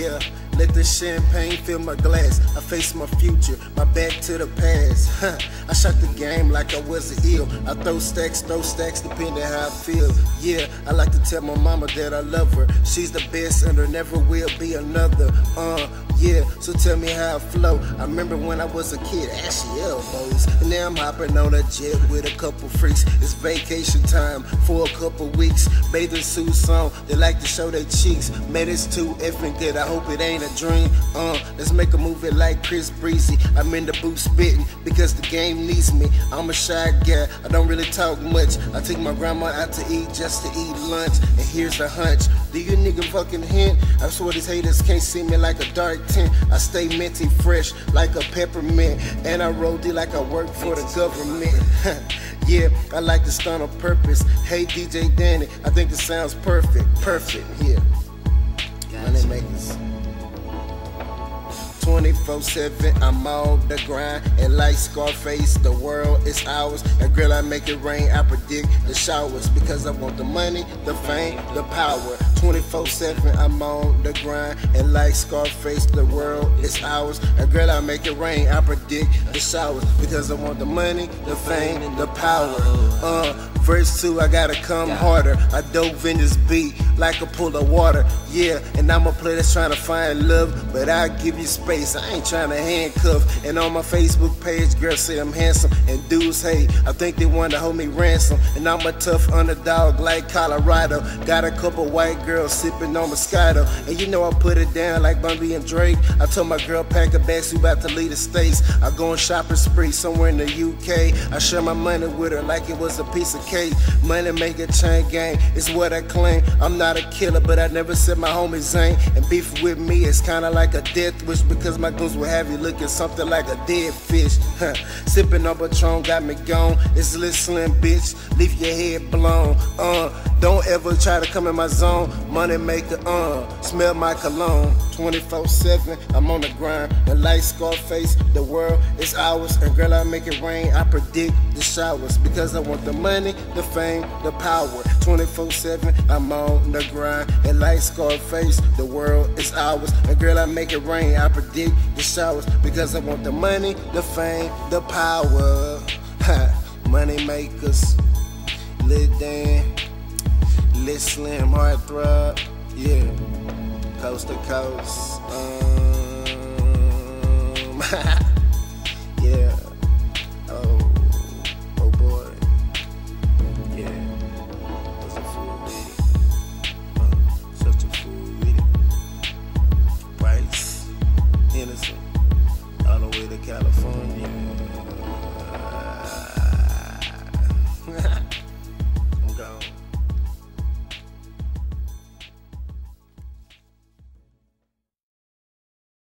Yeah, the champagne, fill my glass. I face my future, my back to the past. Huh. I shot the game like I was an ill. I throw stacks, throw stacks, depending how I feel. Yeah, I like to tell my mama that I love her. She's the best, and there never will be another. Uh, yeah, so tell me how I flow. I remember when I was a kid, ashy elbows. And now I'm hopping on a jet with a couple freaks. It's vacation time for a couple weeks. Bathing suits on, they like to show their cheeks. Man, it's too effing good. I hope it ain't a dream. Uh, let's make a movie like Chris Breezy. I'm in the booth spitting because the game needs me. I'm a shy guy, I don't really talk much. I take my grandma out to eat just to eat lunch. And here's the hunch. Do you nigga fucking hint? I swear these haters can't see me like a dark tint. I stay minty fresh like a peppermint. And I roll D like I work for the government. yeah, I like to stunt on purpose. Hey DJ Danny, I think it sounds perfect. Perfect, yeah. 24 7, I'm on the grind. And like Scarface, the world is ours. And girl, I make it rain, I predict the showers. Because I want the money, the fame, the power. 24 7, I'm on the grind. And like Scarface, the world is ours. And girl, I make it rain, I predict the showers. Because I want the money, the fame, the power. Uh, verse 2, I gotta come harder. I dove in this beat like a pool of water. Yeah, and I'm a player that's trying to find love, but I give you space. I ain't trying to handcuff. And on my Facebook page, girls say I'm handsome, and dudes hate. I think they want to hold me ransom. And I'm a tough underdog like Colorado. Got a couple white girls sipping on Moscato, and you know I put it down like Bundy and Drake. I told my girl pack a bag, we about to leave the states. I go on shopping spree somewhere in the UK. I share my money with her like it was a piece of cake. Money make a chain gang, it's what I claim. I'm not a killer, but I never said my homies ain't. And beef with me is kinda like a death wish because my goons will have you looking something like a dead fish. Sipping on Patron got me gone. It's slim, bitch. Leave your head blown. Uh, don't ever try to come in my zone. Money maker, uh, smell my cologne. 24 7, I'm on the grind. And like Scarface, the world is ours. And girl, I make it rain. I predict the showers because I want the money, the fame, the power. 24 7, I'm on the grind. And like Scarface, the world is ours. And girl, I make it rain. I predict the showers because I want the money, the fame, the power. money makers, lit Dan, Lil Slim, heart throb, yeah, coast to coast. Um, yeah.